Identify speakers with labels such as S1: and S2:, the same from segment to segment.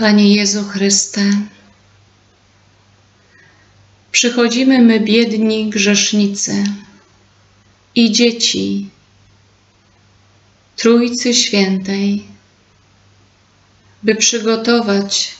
S1: Panie Jezu Chryste, przychodzimy my biedni grzesznicy i dzieci Trójcy Świętej, by przygotować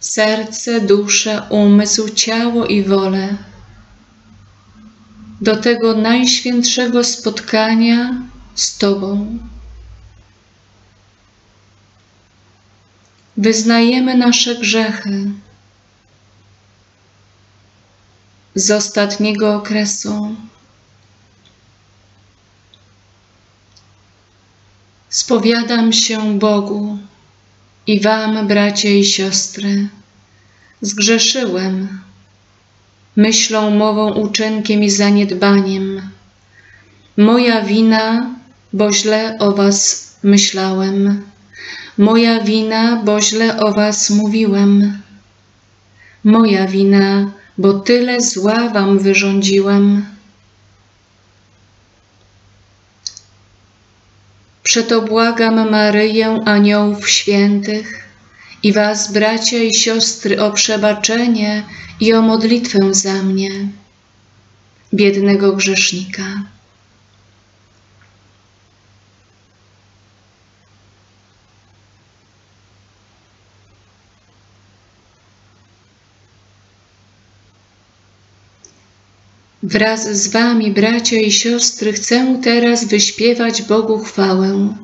S1: serce, duszę, umysł, ciało i wolę do tego najświętszego spotkania z Tobą. Wyznajemy nasze grzechy z ostatniego okresu. Spowiadam się Bogu i Wam, bracia i siostry, zgrzeszyłem myślą, mową, uczynkiem i zaniedbaniem. Moja wina, bo źle o Was myślałem. Moja wina, bo źle o Was mówiłem. Moja wina, bo tyle zła Wam wyrządziłem. Przeto błagam Maryję, aniołów świętych i Was, bracia i siostry, o przebaczenie i o modlitwę za mnie, biednego grzesznika. Wraz z Wami, bracia i siostry, chcę teraz wyśpiewać Bogu chwałę,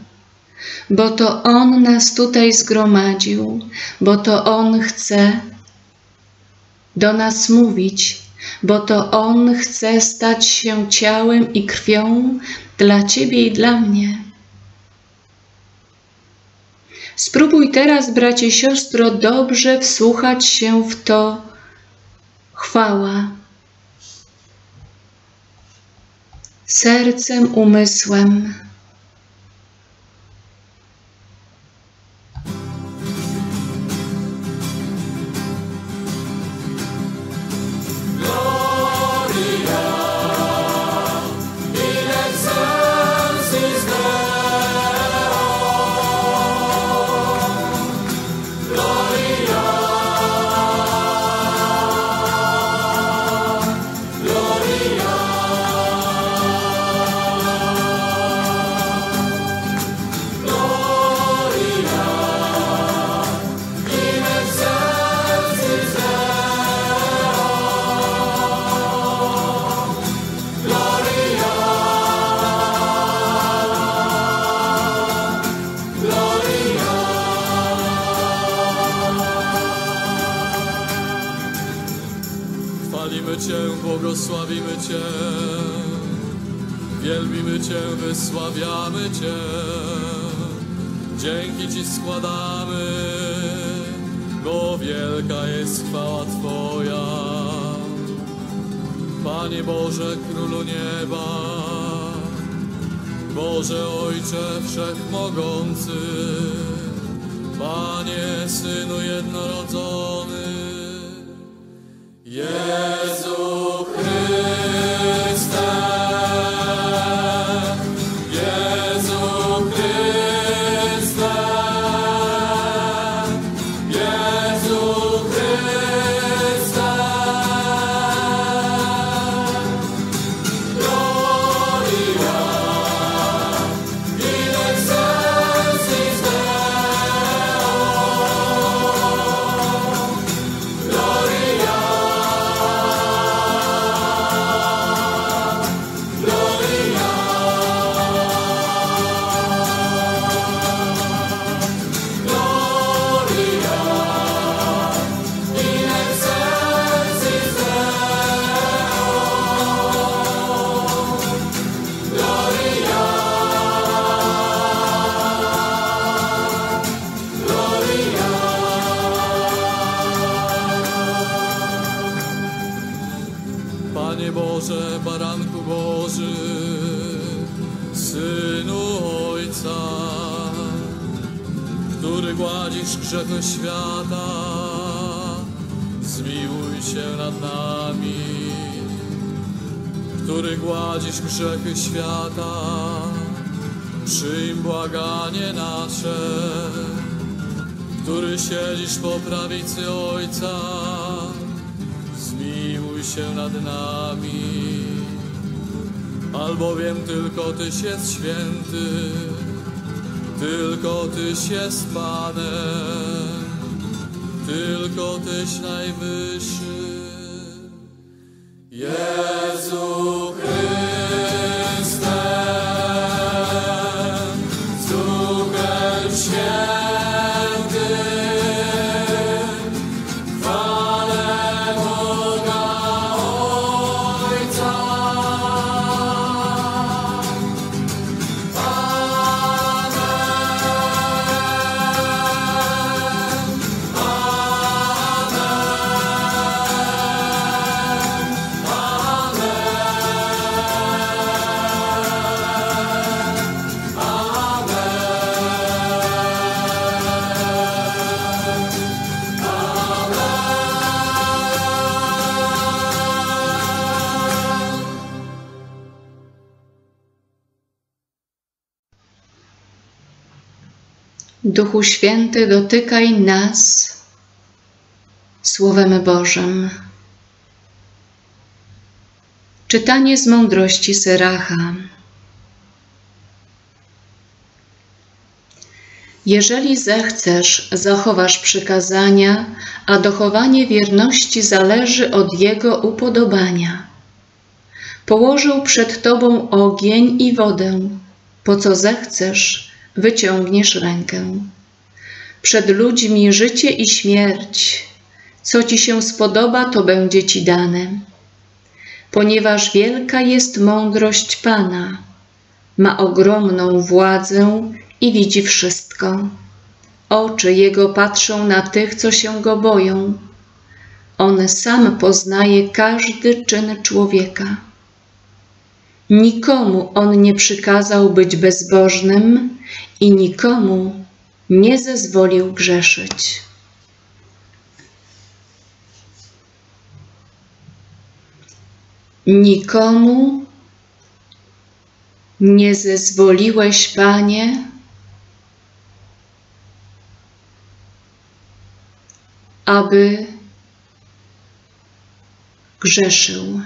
S1: bo to On nas tutaj zgromadził, bo to On chce do nas mówić, bo to On chce stać się ciałem i krwią dla Ciebie i dla mnie. Spróbuj teraz, bracie, siostro, dobrze wsłuchać się w to chwała. Sercem, umysłem.
S2: Chwalimy Cię, błogosławimy Cię, wielbimy Cię, wysławiamy Cię. Dzięki Ci składamy, bo wielka jest chwała Twoja. Panie Boże, Królu Nieba, Boże Ojcze Wszechmogący, Panie Synu Jednorodzony, Jezu Chryste, Synu Ojca, który gładzisz grzechy świata, zmiłuj się nad nami. Który gładzisz grzechy świata, przyjm błaganie nasze który siedzisz po prawicy Ojca, zmiłuj się nad nami. Albowiem tylko Tyś jest święty, tylko Tyś jest Panem, tylko Tyś najwyższy. Jezu Chryste,
S1: Duchu Święty, dotykaj nas Słowem Bożym. Czytanie z mądrości Syracha. Jeżeli zechcesz, zachowasz przykazania, a dochowanie wierności zależy od Jego upodobania. Położył przed Tobą ogień i wodę, po co zechcesz, wyciągniesz rękę. Przed ludźmi życie i śmierć, co Ci się spodoba, to będzie Ci dane. Ponieważ wielka jest mądrość Pana, ma ogromną władzę i widzi wszystko. Oczy Jego patrzą na tych, co się Go boją. On sam poznaje każdy czyn człowieka. Nikomu On nie przykazał być bezbożnym i nikomu nie zezwolił grzeszyć. Nikomu nie zezwoliłeś, Panie, aby grzeszył.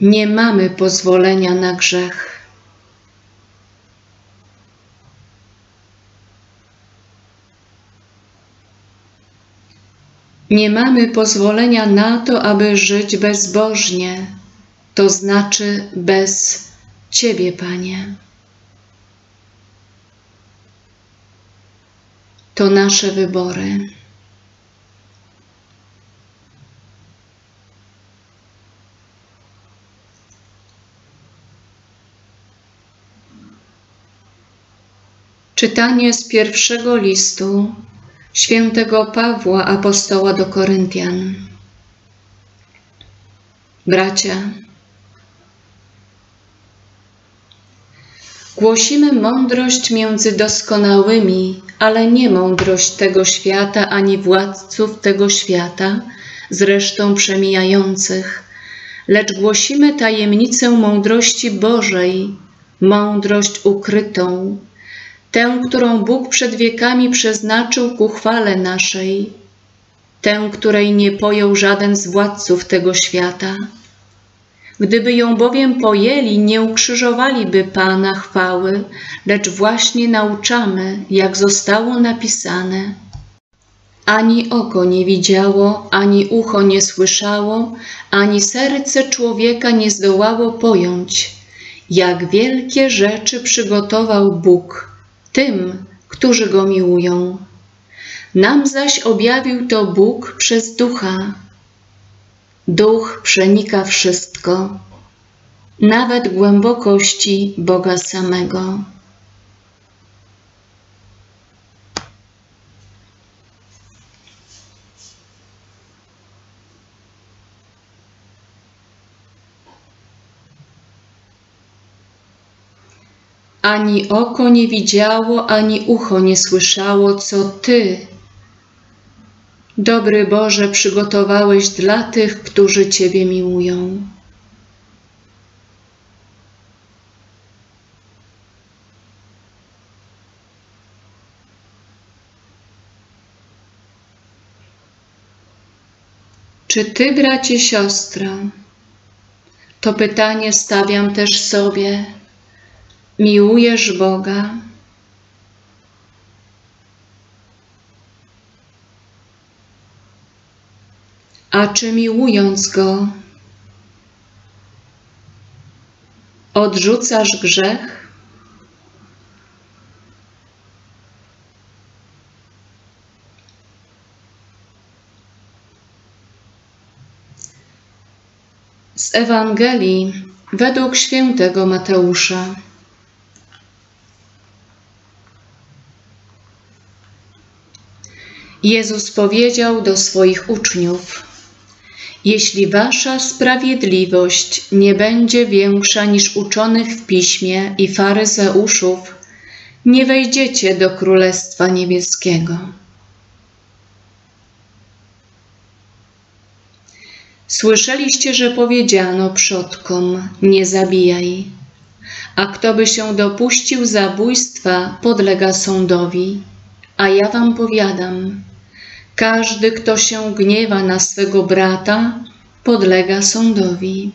S1: Nie mamy pozwolenia na grzech. Nie mamy pozwolenia na to, aby żyć bezbożnie, to znaczy bez Ciebie, Panie. To nasze wybory. Czytanie z pierwszego listu świętego Pawła apostoła do Koryntian. Bracia, głosimy mądrość między doskonałymi, ale nie mądrość tego świata ani władców tego świata, zresztą przemijających, lecz głosimy tajemnicę mądrości Bożej, mądrość ukrytą, tę, którą Bóg przed wiekami przeznaczył ku chwale naszej, tę, której nie pojął żaden z władców tego świata. Gdyby ją bowiem pojęli, nie ukrzyżowaliby Pana chwały, lecz właśnie nauczamy, jak zostało napisane. Ani oko nie widziało, ani ucho nie słyszało, ani serce człowieka nie zdołało pojąć, jak wielkie rzeczy przygotował Bóg tym, którzy Go miłują. Nam zaś objawił to Bóg przez Ducha. Duch przenika wszystko, nawet głębokości Boga samego. Ani oko nie widziało, ani ucho nie słyszało, co Ty, dobry Boże, przygotowałeś dla tych, którzy Ciebie miłują. Czy ty, bracie, siostra? To pytanie stawiam też sobie miłujesz Boga? A czy miłując Go, odrzucasz grzech? Z Ewangelii według świętego Mateusza. Jezus powiedział do swoich uczniów: Jeśli wasza sprawiedliwość nie będzie większa niż uczonych w piśmie i faryzeuszów, nie wejdziecie do Królestwa Niebieskiego. Słyszeliście, że powiedziano przodkom: Nie zabijaj. A kto by się dopuścił zabójstwa, podlega sądowi. A ja wam powiadam: każdy, kto się gniewa na swego brata, podlega sądowi.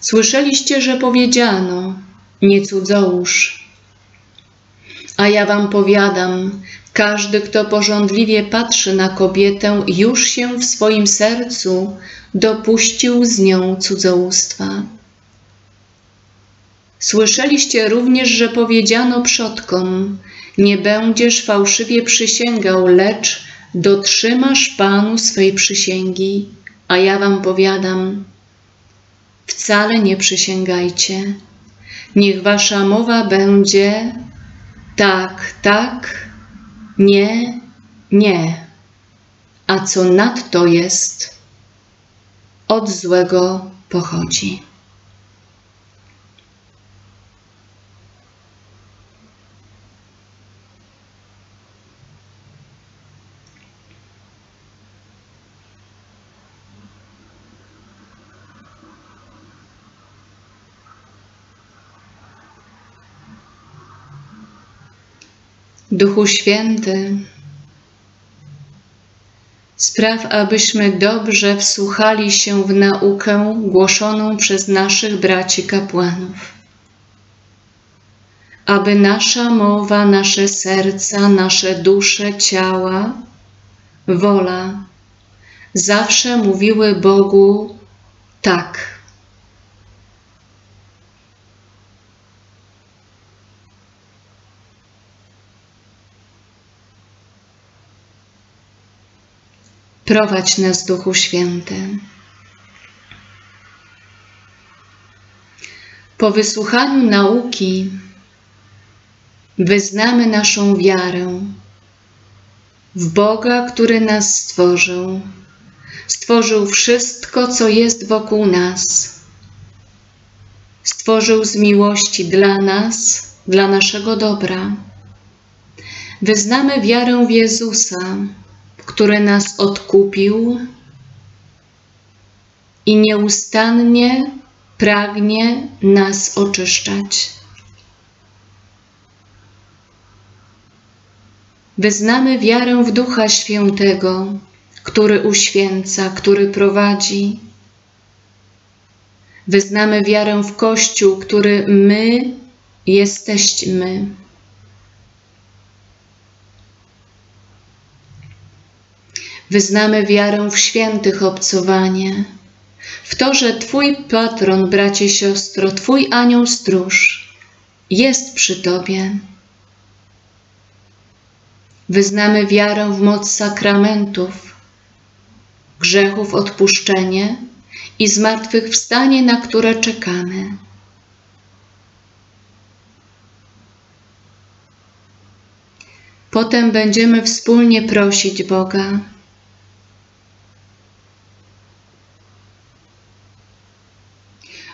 S1: Słyszeliście, że powiedziano: Nie cudzołóż. A ja wam powiadam: każdy, kto pożądliwie patrzy na kobietę, już się w swoim sercu dopuścił z nią cudzołóstwa. Słyszeliście również, że powiedziano przodkom: Nie będziesz fałszywie przysięgał, lecz dotrzymasz Panu swej przysięgi. A ja wam powiadam: Wcale nie przysięgajcie. Niech wasza mowa będzie tak, tak, nie, nie. A co nadto jest, od złego pochodzi. Duchu Święty, spraw, abyśmy dobrze wsłuchali się w naukę głoszoną przez naszych braci kapłanów, aby nasza mowa, nasze serca, nasze dusze, ciała, wola zawsze mówiły Bogu tak. Prowadź nas, Duchu Święty. Po wysłuchaniu nauki wyznamy naszą wiarę w Boga, który nas stworzył. Stworzył wszystko, co jest wokół nas. Stworzył z miłości dla nas, dla naszego dobra. Wyznamy wiarę w Jezusa, który nas odkupił i nieustannie pragnie nas oczyszczać. Wyznamy wiarę w Ducha Świętego, który uświęca, który prowadzi. Wyznamy wiarę w Kościół, który my jesteśmy. Wyznamy wiarę w świętych obcowanie, w to, że Twój patron, bracie, siostro, Twój anioł stróż jest przy Tobie. Wyznamy wiarę w moc sakramentów, grzechów odpuszczenie i zmartwychwstanie, na które czekamy. Potem będziemy wspólnie prosić Boga,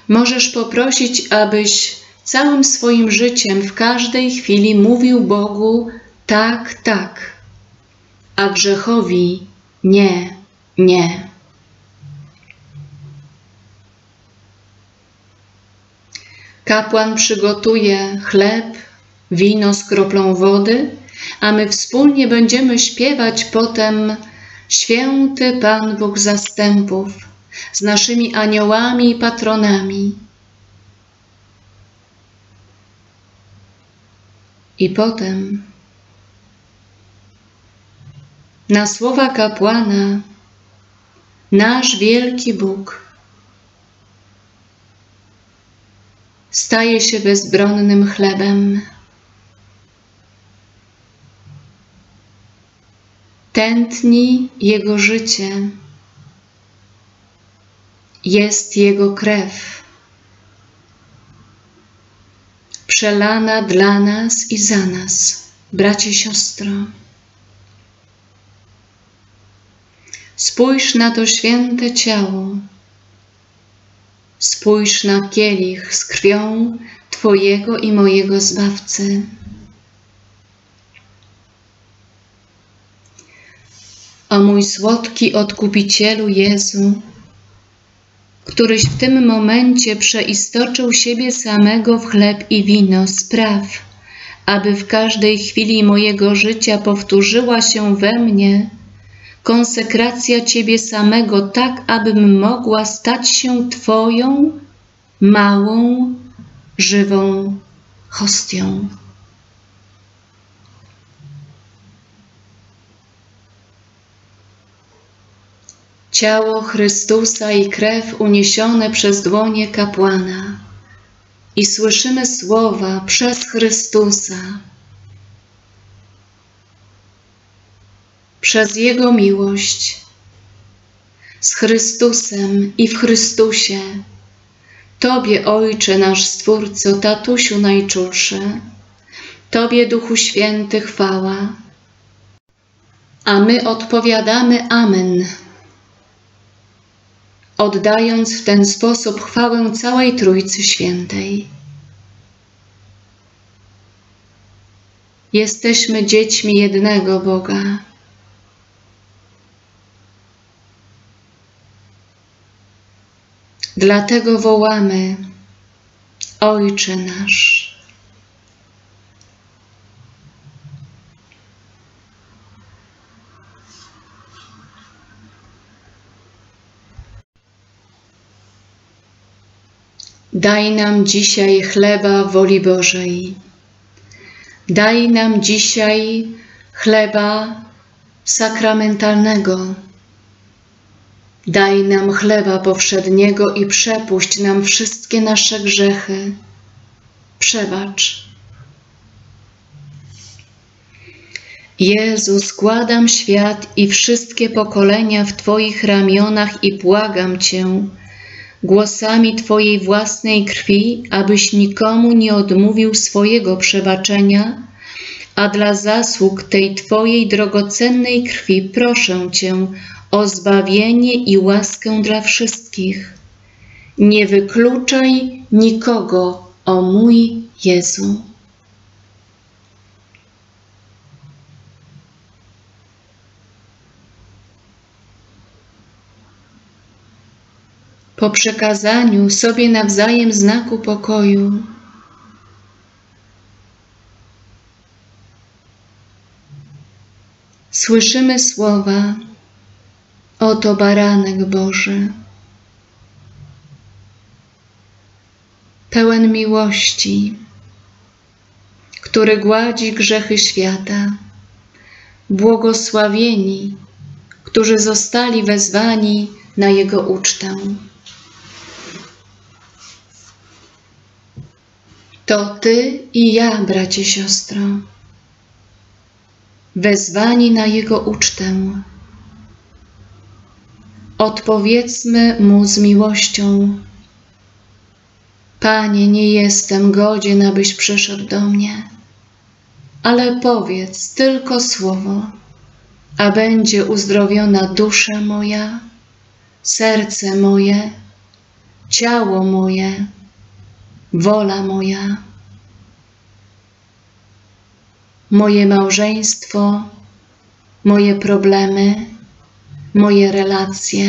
S1: Możesz poprosić, abyś całym swoim życiem w każdej chwili mówił Bogu tak, tak, a grzechowi nie, nie. Kapłan przygotuje chleb, wino z kroplą wody, a my wspólnie będziemy śpiewać potem święty Pan Bóg zastępów, z naszymi aniołami i patronami. I potem na słowa kapłana nasz wielki Bóg staje się bezbronnym chlebem. Tętni Jego życie, jest Jego krew, przelana dla nas i za nas, bracie, siostro. Spójrz na to święte ciało, spójrz na kielich z krwią Twojego i mojego Zbawcy. O mój słodki Odkupicielu Jezu, któryś w tym momencie przeistoczył siebie samego w chleb i wino, spraw, aby w każdej chwili mojego życia powtórzyła się we mnie konsekracja Ciebie samego, tak abym mogła stać się Twoją małą, żywą hostią. Ciało Chrystusa i krew uniesione przez dłonie kapłana. I słyszymy słowa przez Chrystusa. przez Jego miłość, z Chrystusem i w Chrystusie, Tobie, Ojcze nasz Stwórco, Tatusiu najczulszy, Tobie, Duchu Święty, chwała. A my odpowiadamy Amen, oddając w ten sposób chwałę całej Trójcy Świętej. Jesteśmy dziećmi jednego Boga Dlatego wołamy, Ojcze nasz. Daj nam dzisiaj chleba woli Bożej. Daj nam dzisiaj chleba sakramentalnego Daj nam chleba powszedniego i przepuść nam wszystkie nasze grzechy. Przebacz. Jezu, składam świat i wszystkie pokolenia w Twoich ramionach i błagam Cię, głosami Twojej własnej krwi, abyś nikomu nie odmówił swojego przebaczenia, a dla zasług tej Twojej drogocennej krwi proszę Cię o zbawienie i łaskę dla wszystkich. Nie wykluczaj nikogo, o mój Jezu. Po przekazaniu sobie nawzajem znaku pokoju, słyszymy słowa Oto baranek Boży, pełen miłości, który gładzi grzechy świata. Błogosławieni, którzy zostali wezwani na Jego ucztę. To Ty i ja, bracie, siostro, wezwani na Jego ucztę. Odpowiedzmy Mu z miłością. Panie, nie jestem godzien, abyś przyszedł do mnie, ale powiedz tylko słowo, a będzie uzdrowiona dusza moja, serce moje, ciało moje, wola moja. Moje małżeństwo, moje problemy, moje relacje.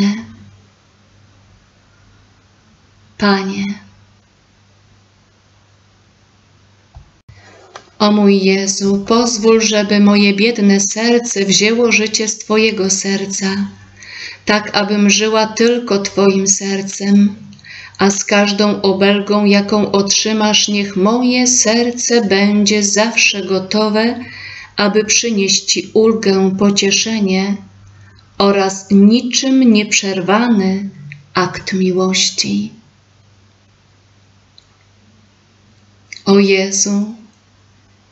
S1: Panie, O mój Jezu, pozwól, żeby moje biedne serce wzięło życie z Twojego serca, tak abym żyła tylko Twoim sercem, a z każdą obelgą, jaką otrzymasz, niech moje serce będzie zawsze gotowe, aby przynieść Ci ulgę, pocieszenie oraz niczym nieprzerwany akt miłości. O Jezu,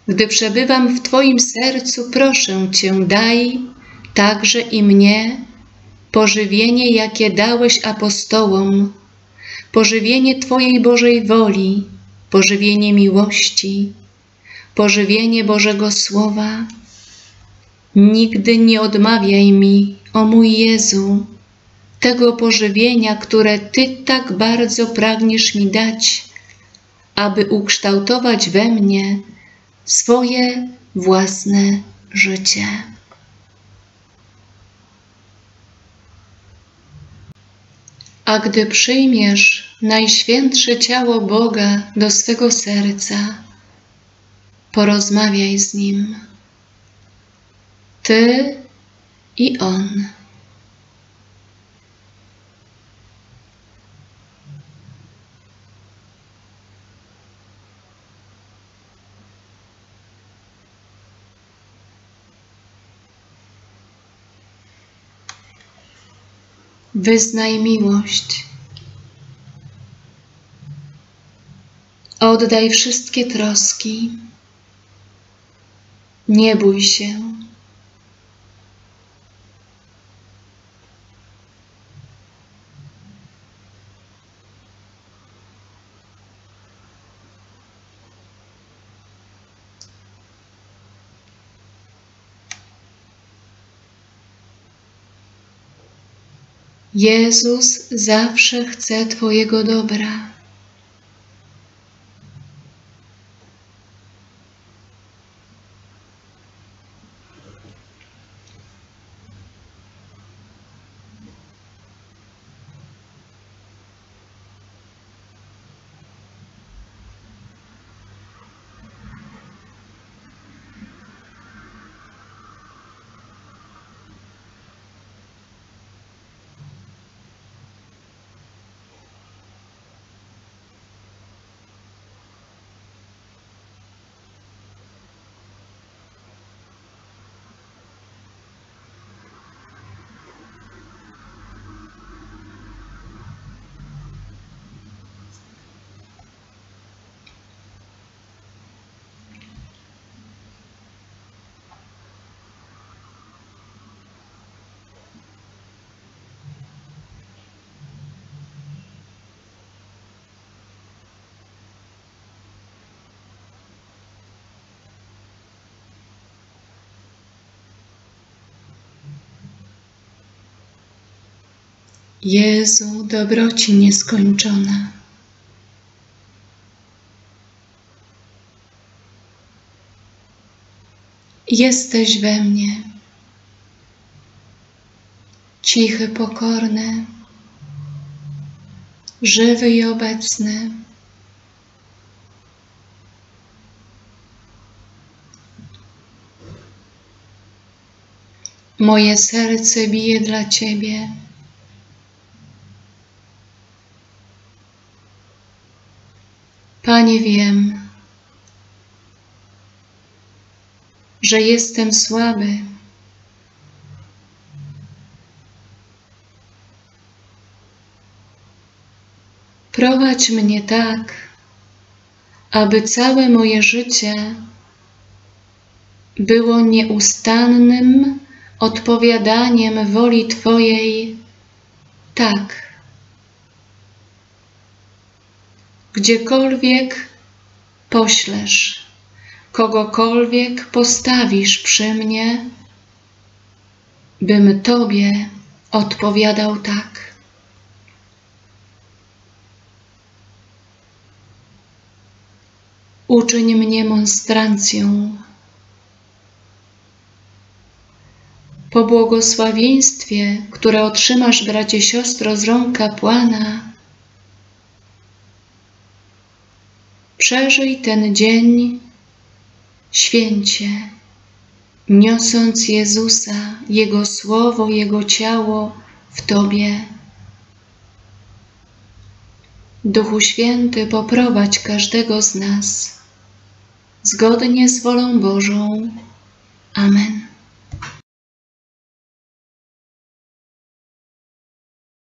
S1: gdy przebywam w Twoim sercu, proszę Cię, daj także i mnie pożywienie, jakie dałeś apostołom, pożywienie Twojej Bożej woli, pożywienie miłości, pożywienie Bożego Słowa. Nigdy nie odmawiaj mi, o mój Jezu, tego pożywienia, które Ty tak bardzo pragniesz mi dać, aby ukształtować we mnie swoje własne życie. A gdy przyjmiesz najświętsze ciało Boga do swego serca, porozmawiaj z Nim. Ty i On. Wyznaj miłość. Oddaj wszystkie troski. Nie bój się. Jezus zawsze chce Twojego dobra. Jezu, dobroci nieskończona. Jesteś we mnie, cichy, pokorny, żywy i obecny. Moje serce bije dla Ciebie. Panie, wiem, że jestem słaby. Prowadź mnie tak, aby całe moje życie było nieustannym odpowiadaniem woli Twojej tak. Gdziekolwiek poślesz, kogokolwiek postawisz przy mnie, bym Tobie odpowiadał tak. Uczyń mnie monstrancją. Po błogosławieństwie, które otrzymasz, bracie, siostro, z rąk kapłana, przeżyj ten dzień święcie, niosąc Jezusa, Jego słowo, Jego ciało w Tobie. Duchu Święty, poprowadź każdego z nas zgodnie z wolą Bożą. Amen.